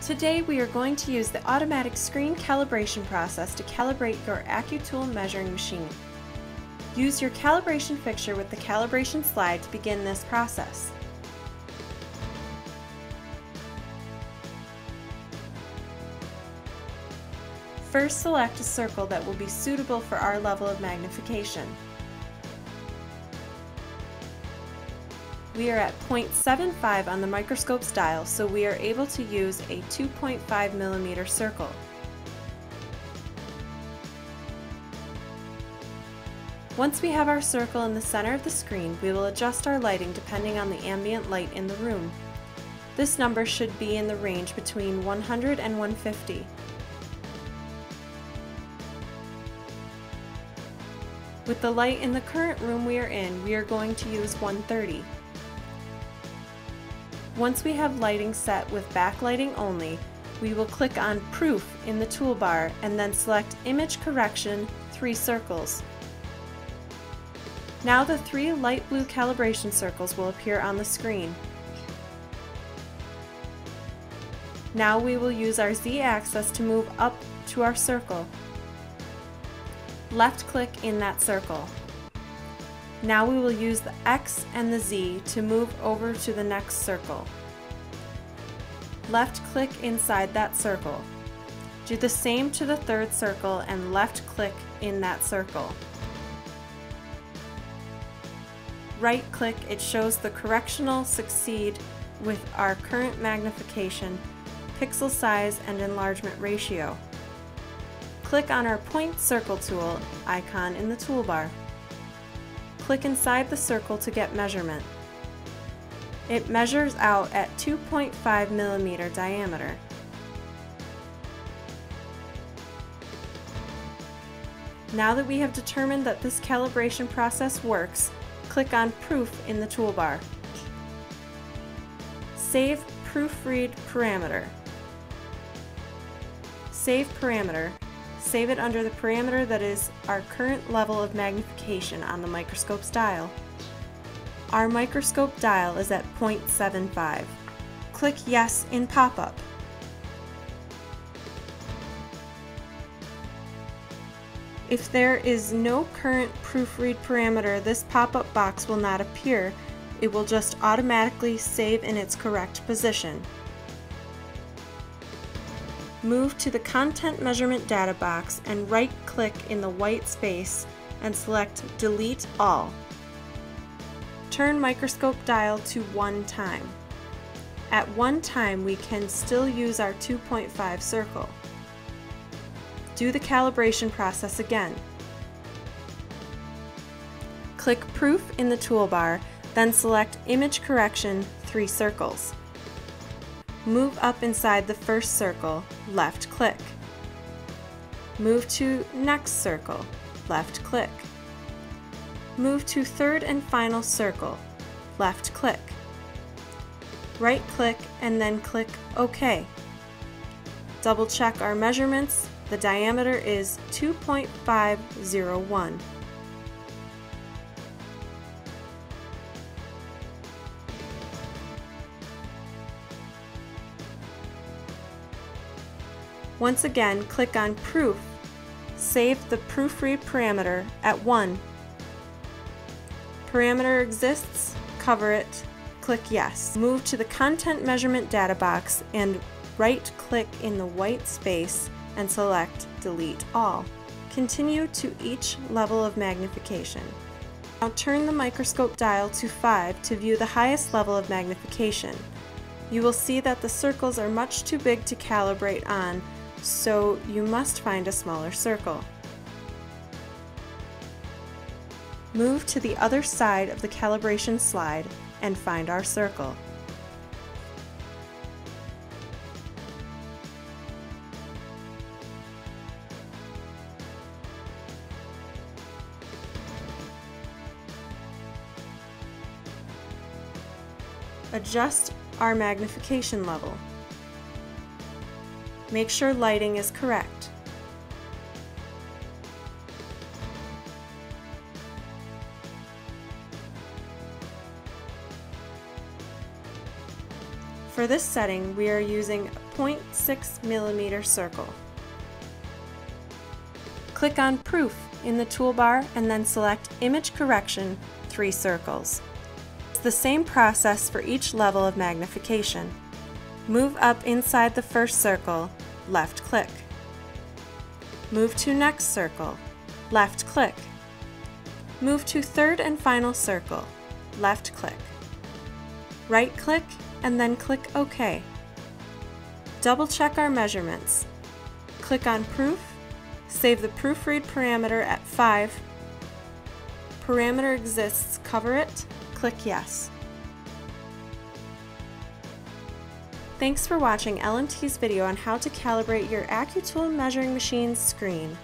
Today we are going to use the automatic screen calibration process to calibrate your Accu-Tool measuring machine. Use your calibration fixture with the calibration slide to begin this process. First select a circle that will be suitable for our level of magnification. We are at 0.75 on the microscope's dial, so we are able to use a 2.5 millimeter circle. Once we have our circle in the center of the screen, we will adjust our lighting depending on the ambient light in the room. This number should be in the range between 100 and 150. With the light in the current room we are in, we are going to use 130. Once we have lighting set with backlighting only, we will click on Proof in the toolbar and then select Image Correction 3 circles. Now the three light blue calibration circles will appear on the screen. Now we will use our Z-axis to move up to our circle. Left click in that circle. Now we will use the X and the Z to move over to the next circle. Left click inside that circle. Do the same to the third circle and left click in that circle. Right click, it shows the correctional succeed with our current magnification, pixel size, and enlargement ratio. Click on our point circle tool icon in the toolbar. Click inside the circle to get measurement. It measures out at 2.5 millimeter diameter. Now that we have determined that this calibration process works, click on Proof in the toolbar. Save Proofread Parameter. Save Parameter Save it under the parameter that is our current level of magnification on the microscope's dial. Our microscope dial is at 0.75. Click Yes in pop-up. If there is no current proofread parameter, this pop-up box will not appear. It will just automatically save in its correct position. Move to the Content Measurement data box and right-click in the white space and select Delete All. Turn microscope dial to one time. At one time, we can still use our 2.5 circle. Do the calibration process again. Click Proof in the toolbar, then select Image Correction 3 circles. Move up inside the first circle, left click. Move to next circle, left click. Move to third and final circle, left click. Right click and then click OK. Double check our measurements. The diameter is 2.501. Once again, click on Proof. Save the proofread parameter at 1. Parameter exists, cover it, click Yes. Move to the Content Measurement data box and right-click in the white space and select Delete All. Continue to each level of magnification. Now turn the microscope dial to 5 to view the highest level of magnification. You will see that the circles are much too big to calibrate on, so you must find a smaller circle. Move to the other side of the calibration slide and find our circle. Adjust our magnification level. Make sure lighting is correct. For this setting, we are using a 0.6 millimeter circle. Click on Proof in the toolbar and then select Image Correction, 3 circles. It's the same process for each level of magnification. Move up inside the first circle, left click. Move to next circle, left click. Move to third and final circle, left click. Right click and then click OK. Double check our measurements. Click on Proof, save the proofread parameter at 5. Parameter exists, cover it, click Yes. Thanks for watching LMT's video on how to calibrate your Accu-Tool measuring machine's screen.